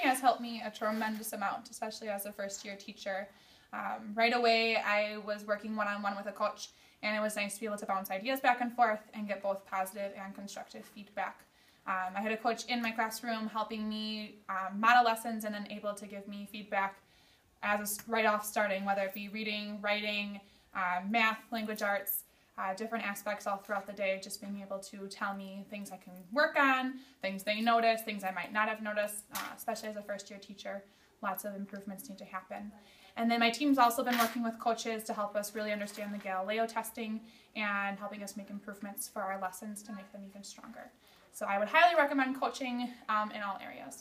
coaching has helped me a tremendous amount, especially as a first year teacher. Um, right away, I was working one on one with a coach, and it was nice to be able to bounce ideas back and forth and get both positive and constructive feedback. Um, I had a coach in my classroom helping me um, model lessons and then able to give me feedback as right off starting, whether it be reading, writing, uh, math, language arts, uh, different aspects all throughout the day, just being able to tell me things I can work on, things they notice, things I might not have noticed, uh, especially as a first year teacher. Lots of improvements need to happen. And then my team's also been working with coaches to help us really understand the Galileo testing and helping us make improvements for our lessons to make them even stronger. So I would highly recommend coaching um, in all areas.